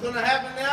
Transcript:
going to happen now.